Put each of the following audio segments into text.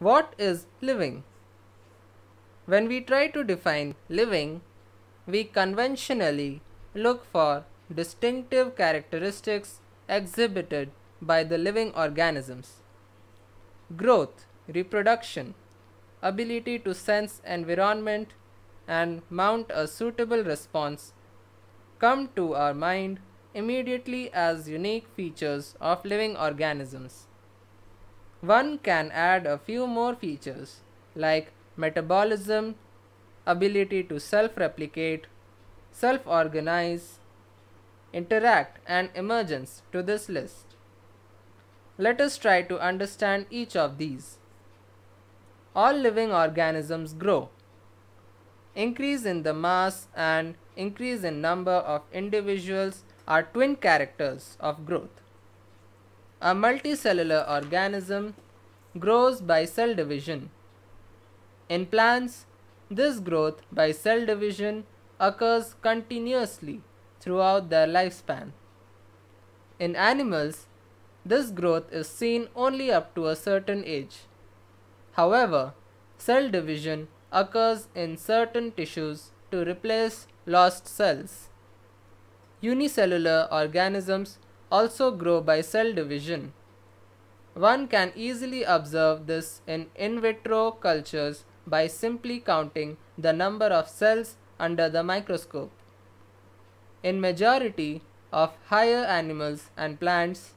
What is living? When we try to define living, we conventionally look for distinctive characteristics exhibited by the living organisms. Growth, reproduction, ability to sense environment and mount a suitable response come to our mind immediately as unique features of living organisms. One can add a few more features like metabolism, ability to self replicate, self organize, interact, and emergence to this list. Let us try to understand each of these. All living organisms grow. Increase in the mass and increase in number of individuals are twin characters of growth. A multicellular organism grows by cell division. In plants, this growth by cell division occurs continuously throughout their lifespan. In animals, this growth is seen only up to a certain age. However, cell division occurs in certain tissues to replace lost cells. Unicellular organisms also grow by cell division. One can easily observe this in in vitro cultures by simply counting the number of cells under the microscope. In majority of higher animals and plants,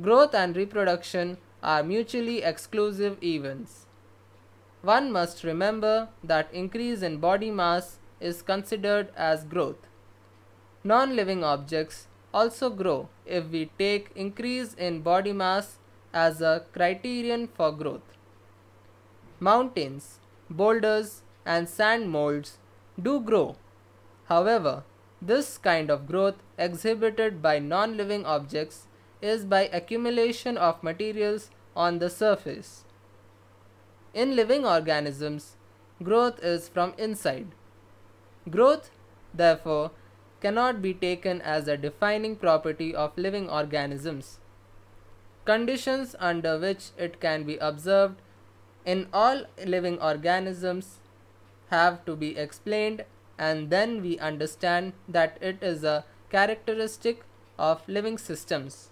growth and reproduction are mutually exclusive events. One must remember that increase in body mass is considered as growth. Non-living objects also grow if we take increase in body mass as a criterion for growth. Mountains, boulders and sand molds do grow. However, this kind of growth exhibited by non-living objects is by accumulation of materials on the surface. In living organisms, growth is from inside. Growth, therefore, cannot be taken as a defining property of living organisms. Conditions under which it can be observed in all living organisms have to be explained and then we understand that it is a characteristic of living systems.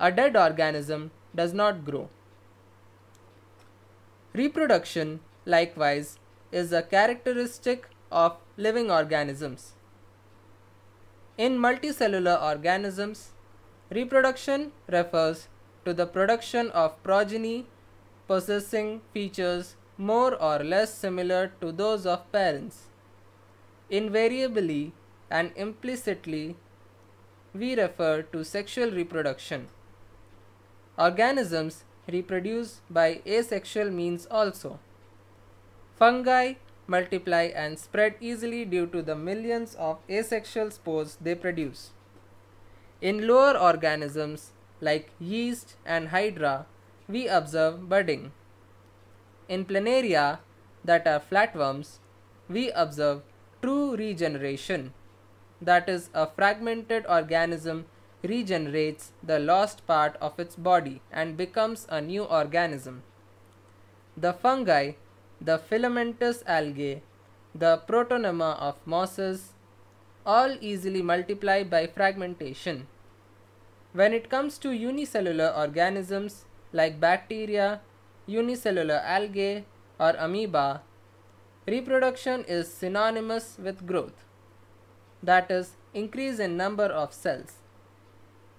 A dead organism does not grow. Reproduction, likewise, is a characteristic of living organisms. In multicellular organisms, reproduction refers to the production of progeny possessing features more or less similar to those of parents. Invariably and implicitly, we refer to sexual reproduction. Organisms reproduce by asexual means also. Fungi multiply and spread easily due to the millions of asexual spores they produce. In lower organisms like yeast and hydra, we observe budding. In planaria, that are flatworms, we observe true regeneration, that is, a fragmented organism regenerates the lost part of its body and becomes a new organism. The fungi, the filamentous algae, the protonema of mosses, all easily multiply by fragmentation. When it comes to unicellular organisms like bacteria, unicellular algae, or amoeba, reproduction is synonymous with growth, that is, increase in number of cells.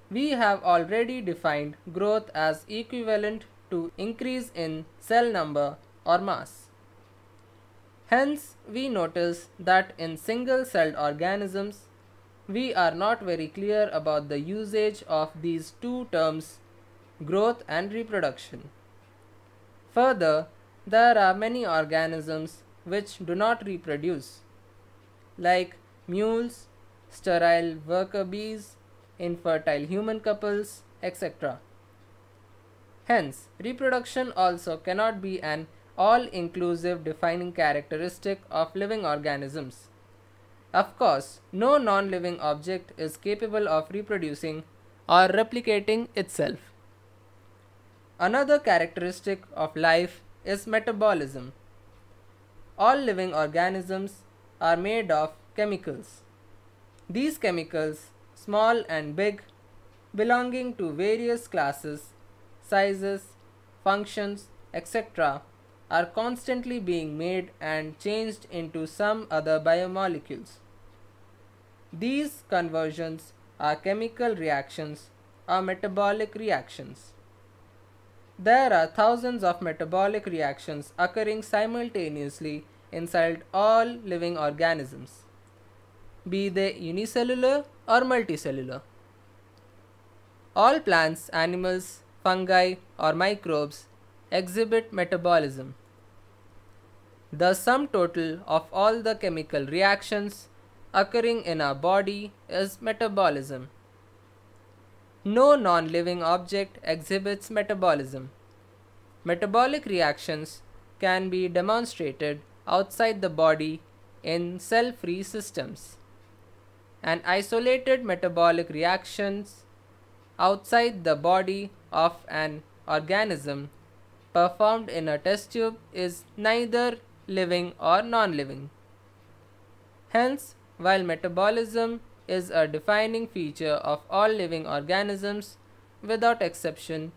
We have already defined growth as equivalent to increase in cell number or mass. Hence, we notice that in single-celled organisms, we are not very clear about the usage of these two terms, growth and reproduction. Further, there are many organisms which do not reproduce, like mules, sterile worker bees, infertile human couples, etc. Hence, reproduction also cannot be an all-inclusive defining characteristic of living organisms. Of course, no non-living object is capable of reproducing or replicating itself. Another characteristic of life is metabolism. All living organisms are made of chemicals. These chemicals, small and big, belonging to various classes, sizes, functions, etc., are constantly being made and changed into some other biomolecules. These conversions are chemical reactions or metabolic reactions. There are thousands of metabolic reactions occurring simultaneously inside all living organisms, be they unicellular or multicellular. All plants, animals, fungi, or microbes exhibit metabolism. The sum total of all the chemical reactions occurring in our body is metabolism. No non living object exhibits metabolism. Metabolic reactions can be demonstrated outside the body in cell free systems. An isolated metabolic reactions outside the body of an organism performed in a test tube is neither living or non living. Hence, while metabolism is a defining feature of all living organisms without exception,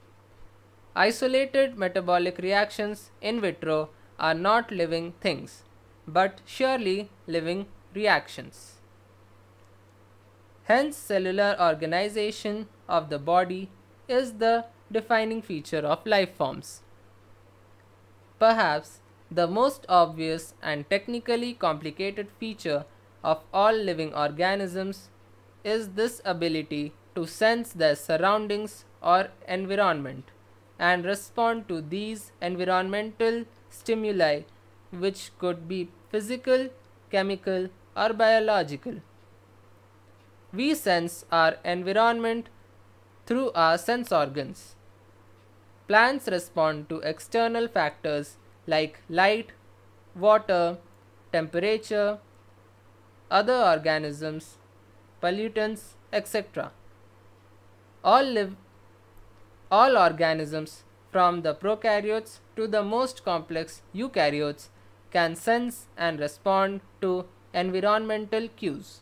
isolated metabolic reactions in vitro are not living things, but surely living reactions. Hence, cellular organization of the body is the defining feature of life forms. Perhaps the most obvious and technically complicated feature of all living organisms is this ability to sense their surroundings or environment and respond to these environmental stimuli which could be physical, chemical or biological. We sense our environment through our sense organs. Plants respond to external factors like light, water, temperature, other organisms, pollutants, etc. All live all organisms from the prokaryotes to the most complex eukaryotes can sense and respond to environmental cues.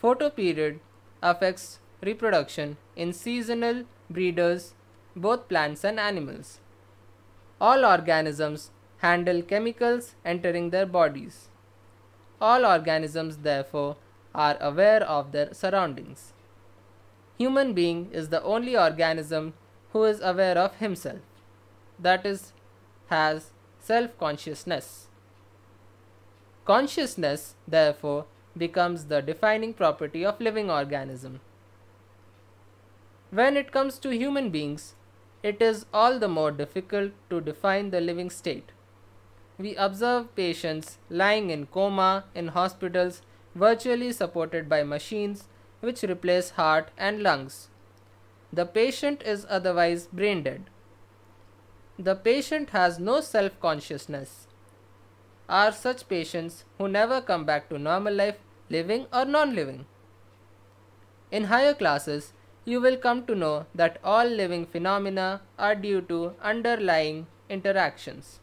Photoperiod affects reproduction in seasonal breeders, both plants and animals. All organisms handle chemicals entering their bodies. All organisms, therefore, are aware of their surroundings. Human being is the only organism who is aware of himself, that is, has self consciousness. Consciousness, therefore, becomes the defining property of living organism. When it comes to human beings, it is all the more difficult to define the living state. We observe patients lying in coma in hospitals virtually supported by machines which replace heart and lungs. The patient is otherwise brain dead. The patient has no self consciousness. Are such patients who never come back to normal life living or non living? In higher classes, you will come to know that all living phenomena are due to underlying interactions.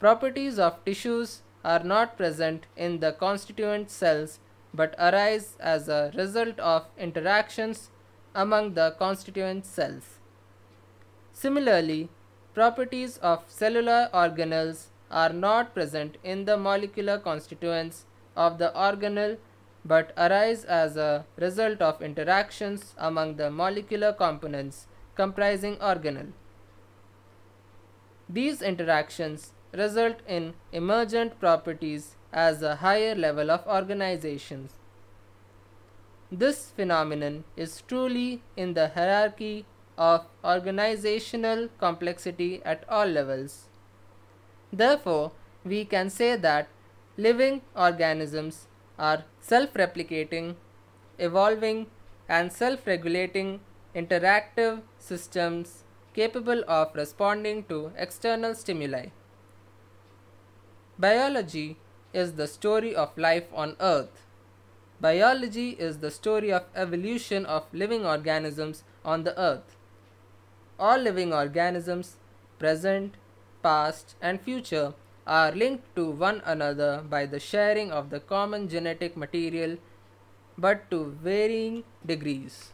Properties of tissues are not present in the constituent cells but arise as a result of interactions among the constituent cells. Similarly, properties of cellular organelles are not present in the molecular constituents of the organelle but arise as a result of interactions among the molecular components comprising organelle. These interactions result in emergent properties as a higher level of organizations. This phenomenon is truly in the hierarchy of organizational complexity at all levels. Therefore, we can say that living organisms are self-replicating, evolving and self-regulating interactive systems capable of responding to external stimuli. Biology is the story of life on earth. Biology is the story of evolution of living organisms on the earth. All living organisms, present, past, and future, are linked to one another by the sharing of the common genetic material but to varying degrees.